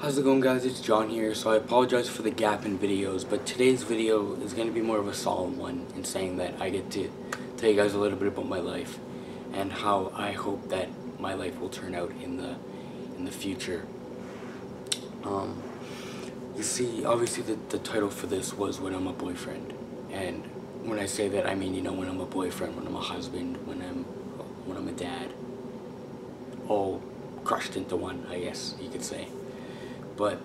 How's it going guys? It's John here. So I apologize for the gap in videos, but today's video is going to be more of a solemn one in saying that I get to tell you guys a little bit about my life and how I hope that my life will turn out in the in the future. Um, you see, obviously the, the title for this was When I'm a Boyfriend. And when I say that, I mean, you know, when I'm a boyfriend, when I'm a husband, when I'm when I'm a dad. All crushed into one, I guess you could say. But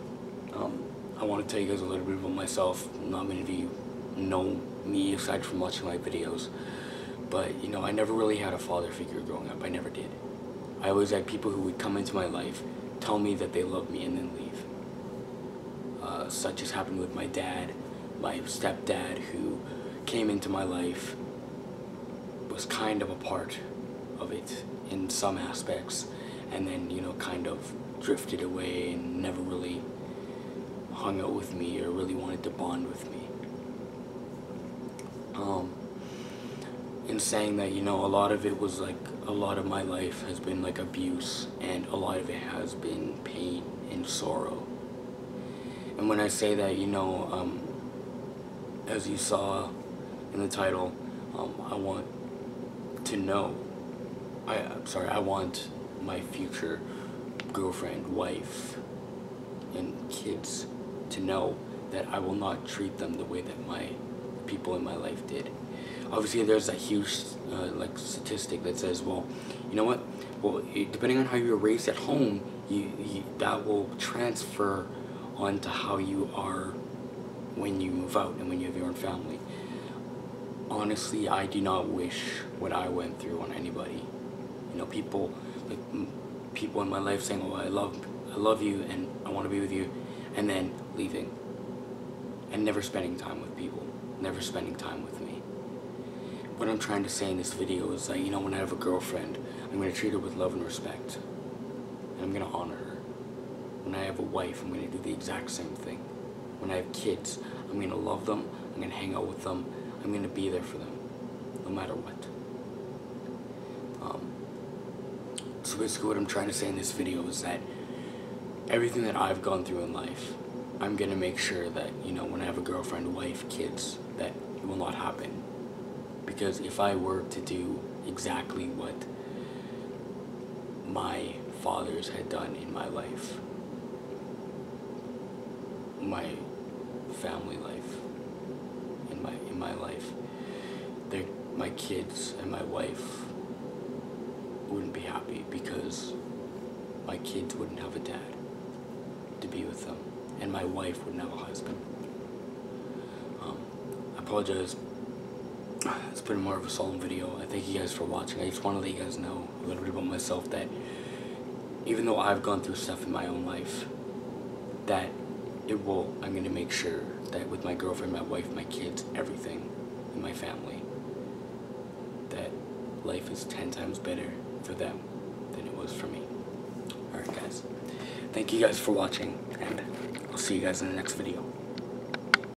um, I want to tell you guys a little bit about myself. Not many of you know me aside from watching my videos. But, you know, I never really had a father figure growing up. I never did. I always had people who would come into my life, tell me that they love me, and then leave. Uh, such as happened with my dad, my stepdad, who came into my life, was kind of a part of it in some aspects, and then, you know, kind of drifted away and never really hung out with me or really wanted to bond with me. Um, in saying that, you know, a lot of it was like, a lot of my life has been like abuse and a lot of it has been pain and sorrow. And when I say that, you know, um, as you saw in the title, um, I want to know, I, I'm sorry, I want my future girlfriend, wife, and kids to know that I will not treat them the way that my people in my life did. Obviously, there's a huge uh, like statistic that says, well, you know what? Well, depending on how you're raised at home, you, you that will transfer onto how you are when you move out and when you have your own family. Honestly, I do not wish what I went through on anybody. You know, people like people in my life saying, "Oh, I love, I love you, and I want to be with you," and then leaving, and never spending time with people, never spending time with me. What I'm trying to say in this video is that you know, when I have a girlfriend, I'm going to treat her with love and respect, and I'm going to honor her. When I have a wife, I'm going to do the exact same thing. When I have kids, I'm going to love them, I'm going to hang out with them, I'm going to be there for them, no matter what. Um, so basically what I'm trying to say in this video is that everything that I've gone through in life, I'm going to make sure that, you know, when I have a girlfriend, wife, kids, that it will not happen. Because if I were to do exactly what my fathers had done in my life, my family life, in my in my life, my kids and my wife wouldn't be happy because my kids wouldn't have a dad to be with them, and my wife wouldn't have a husband. Um, I apologize. It's been more of a solemn video. I thank you guys for watching. I just want to let you guys know a little bit about myself that even though I've gone through stuff in my own life, that it will, I'm going to make sure that with my girlfriend, my wife, my kids, everything in my family, that life is 10 times better for them than it was for me. Alright guys, thank you guys for watching, and I'll see you guys in the next video.